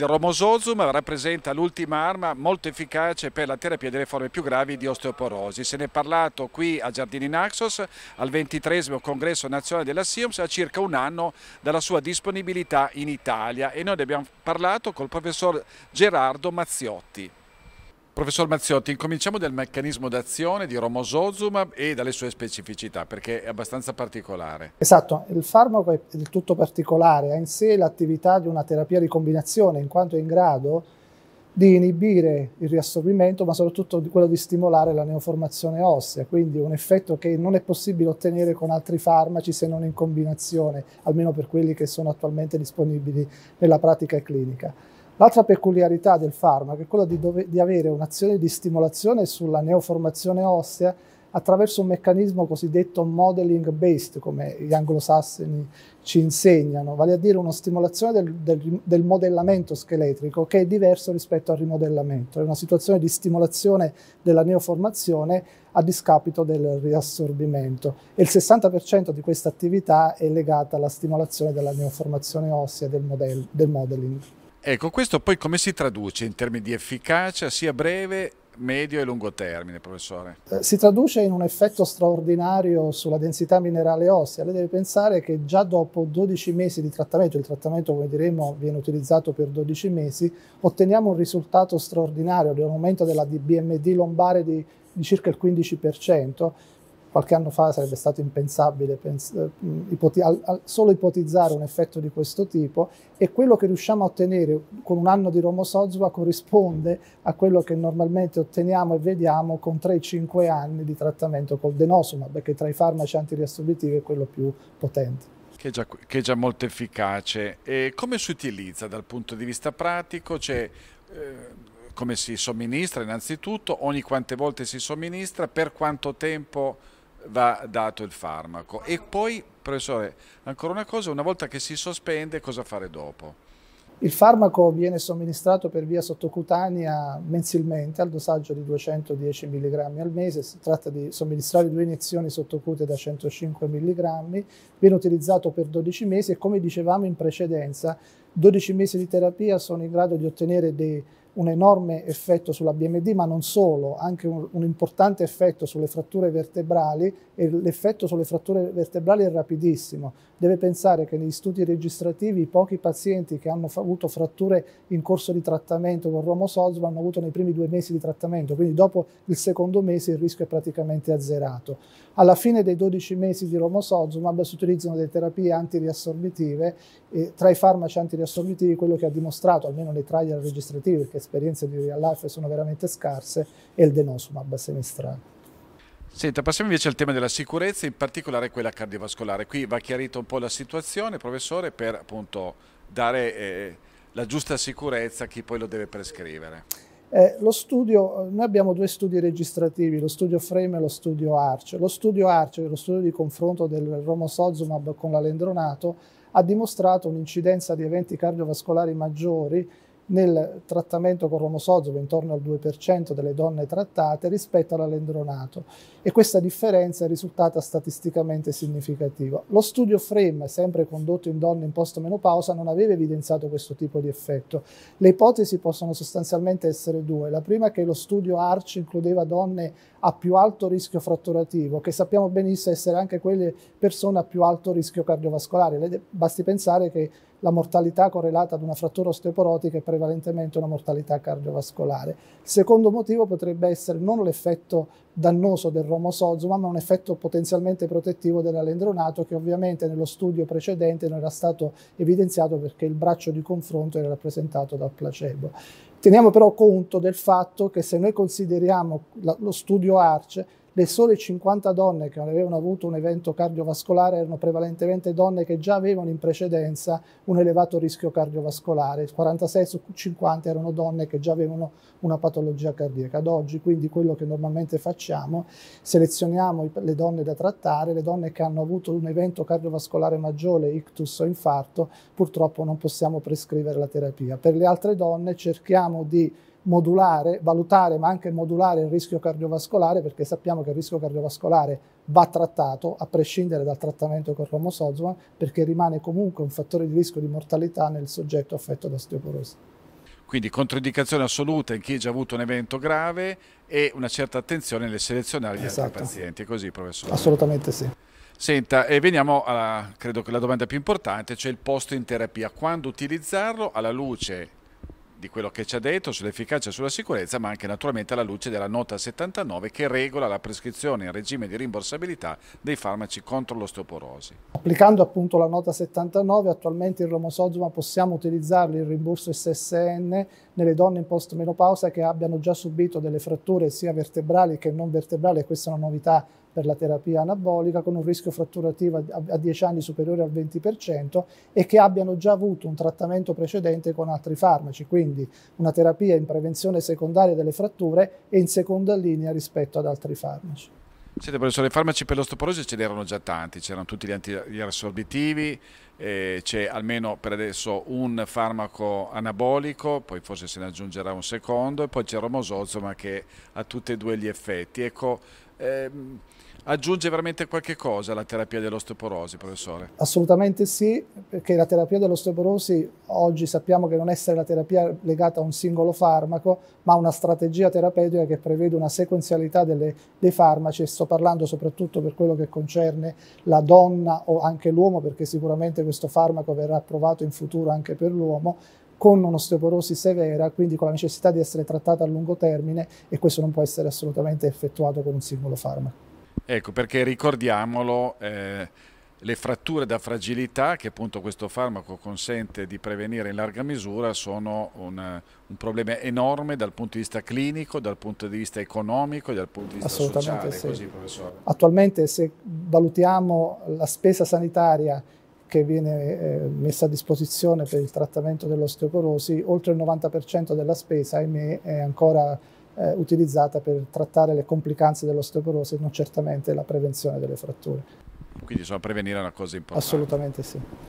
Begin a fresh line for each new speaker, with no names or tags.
Il romosozum rappresenta l'ultima arma molto efficace per la terapia delle forme più gravi di osteoporosi. Se ne è parlato qui a Giardini Naxos al 23 congresso nazionale della SIOMS a circa un anno dalla sua disponibilità in Italia e noi ne abbiamo parlato col professor Gerardo Mazziotti. Professor Mazziotti, incominciamo dal meccanismo d'azione di Romosozumab e dalle sue specificità, perché è abbastanza particolare.
Esatto, il farmaco è del tutto particolare, ha in sé l'attività di una terapia di combinazione, in quanto è in grado di inibire il riassorbimento, ma soprattutto quello di stimolare la neoformazione ossea, quindi un effetto che non è possibile ottenere con altri farmaci se non in combinazione, almeno per quelli che sono attualmente disponibili nella pratica clinica. L'altra peculiarità del farmaco è quella di, dove, di avere un'azione di stimolazione sulla neoformazione ossea attraverso un meccanismo cosiddetto modeling based, come gli anglosassoni ci insegnano, vale a dire una stimolazione del, del, del, modellamento scheletrico che è diverso rispetto al rimodellamento, è una situazione di stimolazione della neoformazione a discapito del riassorbimento e il 60% di questa attività è legata alla stimolazione della neoformazione ossea del, model, del modeling.
Ecco, questo poi come si traduce in termini di efficacia sia breve, medio e lungo termine, professore?
Eh, si traduce in un effetto straordinario sulla densità minerale ossea. Lei deve pensare che già dopo 12 mesi di trattamento, il trattamento come diremo viene utilizzato per 12 mesi, otteniamo un risultato straordinario di un aumento della DBMD lombare di, di circa il 15%, qualche anno fa sarebbe stato impensabile pens- eh, ipoti- solo ipotizzare un effetto di questo tipo e quello che riusciamo a ottenere con un anno di romosozua corrisponde a quello che normalmente otteniamo e vediamo con 3-5 anni di trattamento col denosumab, che tra i farmaci antiriassorbitivi è quello più potente.
Che è, già, che è già molto efficace. E come si utilizza dal punto di vista pratico? C'è, eh, come si somministra innanzitutto, ogni quante volte si somministra, per quanto tempo va dato il farmaco. E poi, professore, ancora una cosa, una volta che si sospende, cosa fare dopo?
Il farmaco viene somministrato per via sottocutanea mensilmente al dosaggio di 210 mg al mese, si tratta di somministrare due iniezioni sottocute da 105 mg, viene utilizzato per 12 mesi e come dicevamo in precedenza, 12 mesi di terapia sono in grado di ottenere dei un enorme effetto sulla BMD, ma non solo, anche un, un, importante effetto sulle fratture vertebrali e l'effetto sulle fratture vertebrali è rapidissimo. Deve pensare che negli studi registrativi i pochi pazienti che hanno avuto fratture in corso di trattamento con romosozuma hanno avuto nei primi due mesi di trattamento, quindi dopo il secondo mese il rischio è praticamente azzerato. Alla fine dei 12 mesi di romosozumab si utilizzano delle terapie antiriassorbitive e tra i farmaci antiriassorbitivi quello che ha dimostrato, almeno nei trial registrativi, perché esperienze di real life sono veramente scarse, è il denosumab semestrale.
Senta, passiamo invece al tema della sicurezza, in particolare quella cardiovascolare. Qui va chiarita un po' la situazione, professore, per appunto dare eh, la giusta sicurezza a chi poi lo deve prescrivere.
Eh, lo studio, noi abbiamo due studi registrativi, lo studio Frame e lo studio Arch. Lo studio Arch, che è lo studio di confronto del romosozumab con l'alendronato, ha dimostrato un'incidenza di eventi cardiovascolari maggiori nel trattamento con romosozolo intorno al 2% delle donne trattate rispetto all'alendronato e questa differenza è risultata statisticamente significativa. Lo studio FRAME, sempre condotto in donne in post-menopausa, non aveva evidenziato questo tipo di effetto. Le ipotesi possono sostanzialmente essere due. La prima è che lo studio ARCH includeva donne a più alto rischio fratturativo, che sappiamo benissimo essere anche quelle persone a più alto rischio cardiovascolare. Basti pensare che la mortalità correlata ad una frattura osteoporotica è prevalentemente una mortalità cardiovascolare. Il secondo motivo potrebbe essere non l'effetto dannoso del romosozuma, ma un effetto potenzialmente protettivo dell'alendronato che ovviamente nello studio precedente non era stato evidenziato perché il braccio di confronto era rappresentato dal placebo. Teniamo però conto del fatto che se noi consideriamo lo studio ARCE, le sole 50 donne che avevano avuto un evento cardiovascolare erano prevalentemente donne che già avevano in precedenza un elevato rischio cardiovascolare, 46 su 50 erano donne che già avevano una patologia cardiaca. Ad oggi quindi quello che normalmente facciamo, selezioniamo le donne da trattare, le donne che hanno avuto un evento cardiovascolare maggiore, ictus o infarto, purtroppo non possiamo prescrivere la terapia. Per le altre donne cerchiamo di modulare, valutare ma anche modulare il rischio cardiovascolare perché sappiamo che il rischio cardiovascolare va trattato a prescindere dal trattamento con romosozuma perché rimane comunque un fattore di rischio di mortalità nel soggetto affetto da osteoporosi.
Quindi controindicazione assoluta in chi ha già avuto un evento grave e una certa attenzione nel selezionare gli esatto. altri pazienti. È così, professore?
Assolutamente sì.
Senta, e veniamo a, credo che la domanda più importante, cioè il posto in terapia. Quando utilizzarlo alla luce di quello che ci ha detto sull'efficacia e sulla sicurezza, ma anche naturalmente alla luce della nota 79 che regola la prescrizione in regime di rimborsabilità dei farmaci contro l'osteoporosi.
Applicando appunto la nota 79, attualmente il romosozuma possiamo utilizzarlo in rimborso SSN nelle donne in post-menopausa che abbiano già subito delle fratture sia vertebrali che non vertebrali, e questa è una novità per la terapia anabolica con un rischio fratturativo a 10 anni superiore al 20% e che abbiano già avuto un trattamento precedente con altri farmaci, quindi una terapia in prevenzione secondaria delle fratture e in seconda linea rispetto ad altri farmaci.
Siete professore, i farmaci per l'osteoporosi ce n'erano già tanti, c'erano tutti gli antiassorbitivi, eh, c'è almeno per adesso un farmaco anabolico, poi forse se ne aggiungerà un secondo e poi c'è il romosozoma che ha tutti e due gli effetti. Ecco, ehm, aggiunge veramente qualche cosa alla terapia dell'osteoporosi, professore?
Assolutamente sì, perché la terapia dell'osteoporosi oggi sappiamo che non essere la terapia legata a un singolo farmaco, ma una strategia terapeutica che prevede una sequenzialità delle, dei farmaci sto parlando soprattutto per quello che concerne la donna o anche l'uomo, perché sicuramente questo farmaco verrà approvato in futuro anche per l'uomo, con un'osteoporosi severa, quindi con la necessità di essere trattata a lungo termine e questo non può essere assolutamente effettuato con un singolo farmaco.
Ecco, perché ricordiamolo, eh, le fratture da fragilità che appunto questo farmaco consente di prevenire in larga misura sono un, un, problema enorme dal punto di vista clinico, dal punto di vista economico e dal punto di vista sociale. Sì. Così,
Attualmente se valutiamo la spesa sanitaria che viene eh, messa a disposizione per il trattamento dell'osteoporosi, oltre il 90% della spesa, ahimè, è ancora eh, utilizzata per trattare le complicanze dell'osteoporosi, non certamente la prevenzione delle fratture.
Quindi insomma prevenire è una cosa importante.
Assolutamente sì.